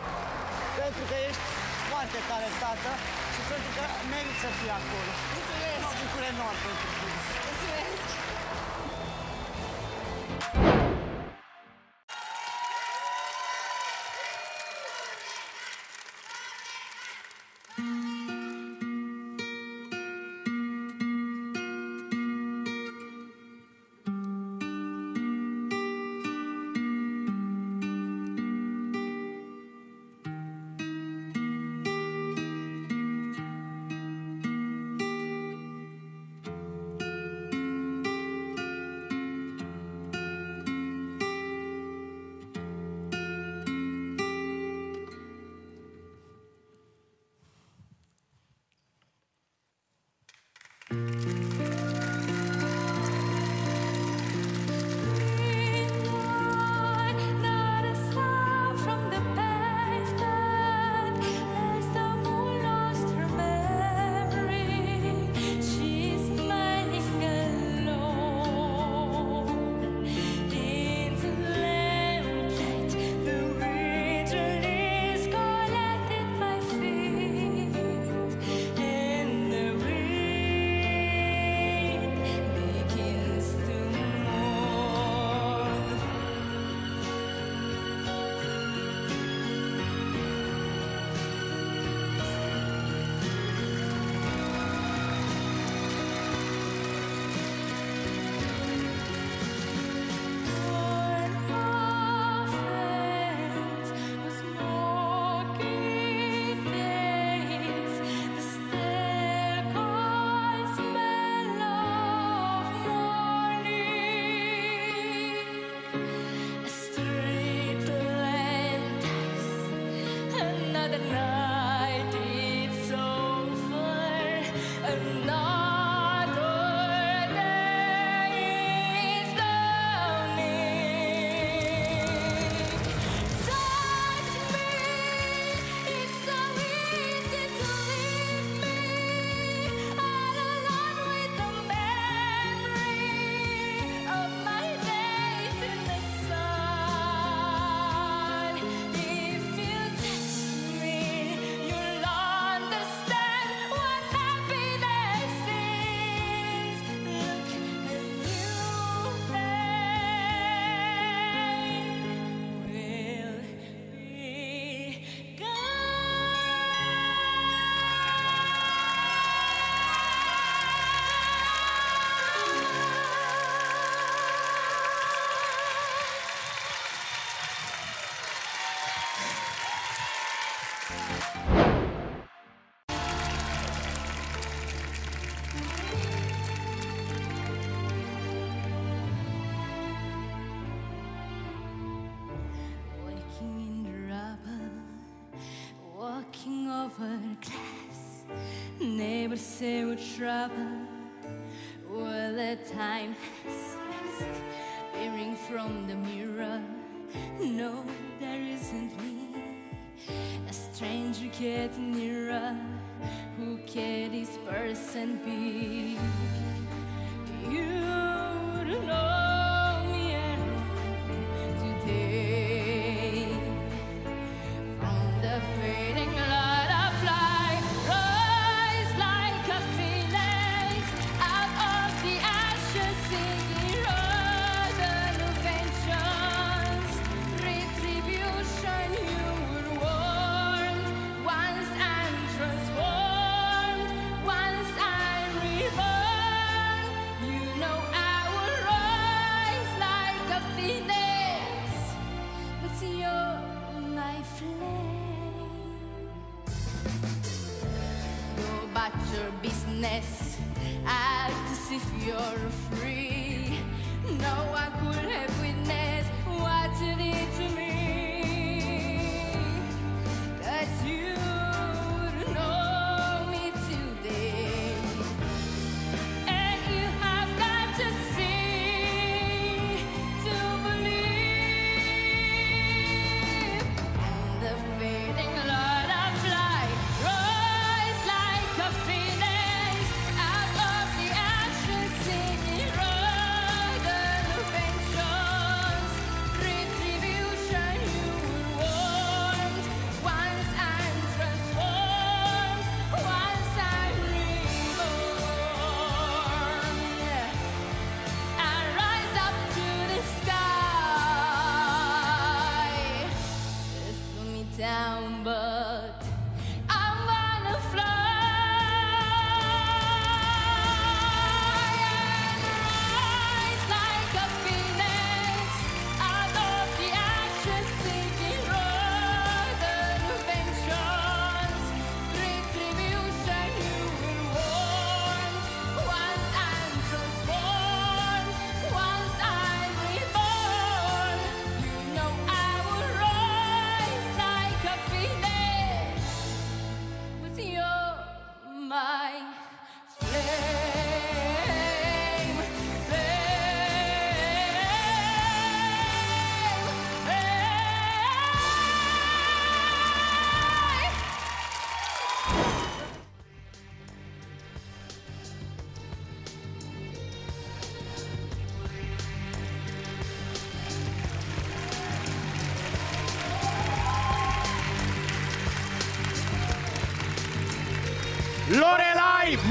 semifinală, direct, pentru că ești foarte talentată și pentru că meriți să fii acolo. Mulțumesc! Mă bucur enorm pentru tine. Say we're trouble. Well, the time passed. Peering from the mirror. No, there isn't me. A stranger getting nearer. Who can this person be? You don't know like but you're my flame. Go about your business, act as if you're free. No one could have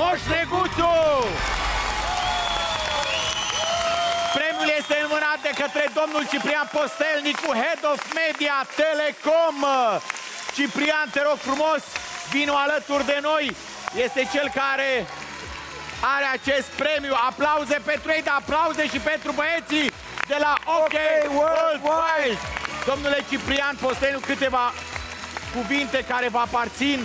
Moș Neguțu! Premiul este înmânat de către domnul Ciprian Postelnicu, Head of Media Telecom. Ciprian, te rog frumos, vino alături de noi. Este cel care are acest premiu. Aplauze pentru ei, dar aplauze și pentru băieții de la OK World Wild. Domnule Ciprian Postelnicu, câteva cuvinte care vă aparțin